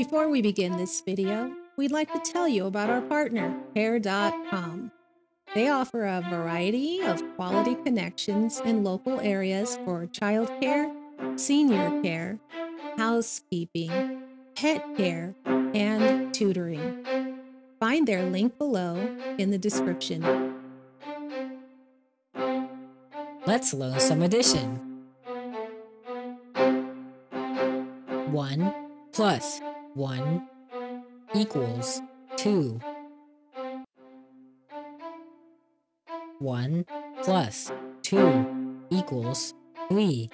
Before we begin this video, we'd like to tell you about our partner, Care.com. They offer a variety of quality connections in local areas for childcare, senior care, housekeeping, pet care, and tutoring. Find their link below in the description. Let's learn some addition. 1 plus 1 equals 2. 1 plus 2 equals 3.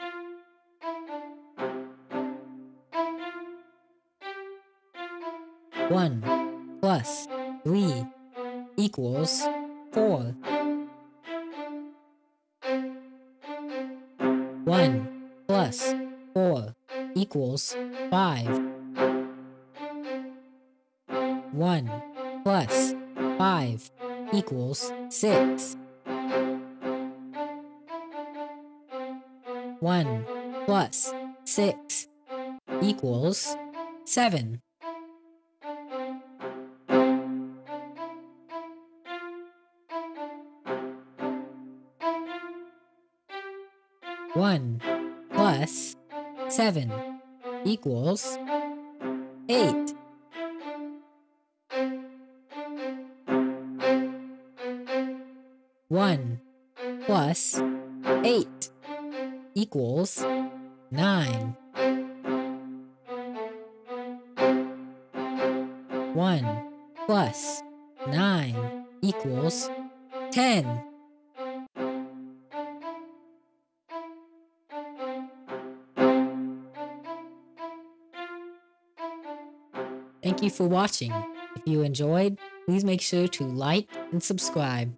1 plus 3 equals 4. 1 plus 4 equals 5. 1 plus 5 equals 6. 1 plus 6 equals 7. One plus seven equals eight. One plus eight equals nine. One plus nine equals ten. Thank you for watching. If you enjoyed, please make sure to like and subscribe.